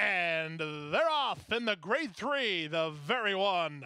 And they're off in the grade three, the very one.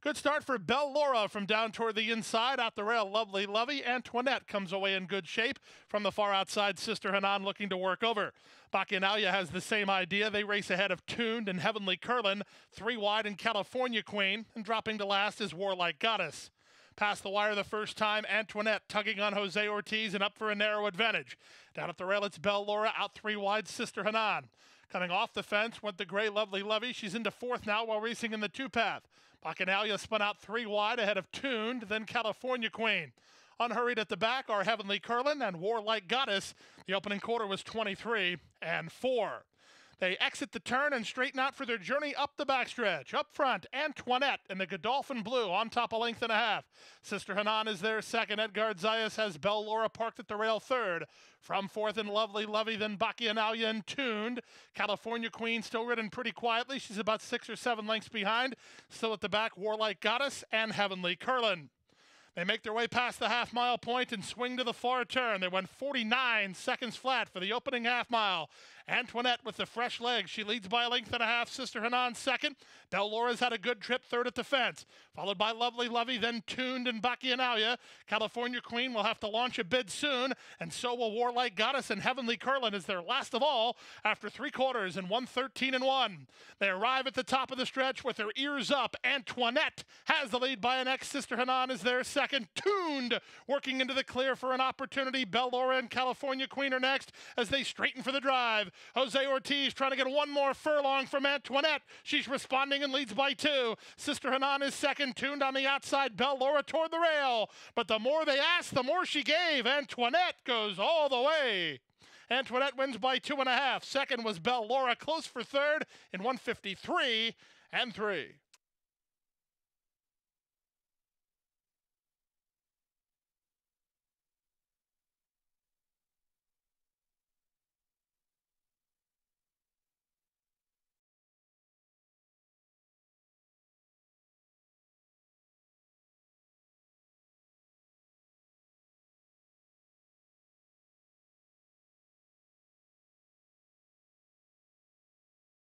Good start for Belle Laura from down toward the inside. Out the rail, Lovely Lovey. Antoinette comes away in good shape. From the far outside, Sister Hanan looking to work over. Bacchanalia has the same idea. They race ahead of Tuned and Heavenly Curlin. Three wide in California Queen. And dropping to last is Warlike Goddess. Past the wire the first time, Antoinette tugging on Jose Ortiz and up for a narrow advantage. Down at the rail, it's Belle Laura. Out three wide, Sister Hanan. Coming off the fence went the gray Lovely Lovey. She's into fourth now while racing in the two path. Bacchanalia spun out three wide ahead of Tuned, then California Queen. Unhurried at the back are Heavenly Curlin and Warlike Goddess. The opening quarter was 23 and 4. They exit the turn and straighten out for their journey up the backstretch. Up front, Antoinette in the Godolphin Blue on top a length and a half. Sister Hanan is there second. Edgard Zayas has Belle Laura parked at the rail third. From fourth and Lovely Lovey, then Bacchanalia and Tuned. California Queen still ridden pretty quietly. She's about six or seven lengths behind. Still at the back, Warlike Goddess and Heavenly Curlin. They make their way past the half mile point and swing to the far turn. They went 49 seconds flat for the opening half mile. Antoinette with the fresh legs. She leads by a length and a half. Sister Hanan second. Belle Laura's had a good trip third at the fence. Followed by Lovely Lovey, then Tuned and Bacchanalia. California Queen will have to launch a bid soon, and so will Warlike Goddess and Heavenly Curlin as they're last of all after three quarters and 113 and 1. They arrive at the top of the stretch with their ears up. Antoinette has the lead by an X. Sister Hanan is there second. Tuned working into the clear for an opportunity. Belle Laura and California Queen are next as they straighten for the drive. Jose Ortiz trying to get one more furlong from Antoinette. She's responding and leads by two. Sister Hanan is second, tuned on the outside. Belle Laura toward the rail. But the more they asked, the more she gave. Antoinette goes all the way. Antoinette wins by two and a half. Second was Belle Laura, close for third in 153 and three.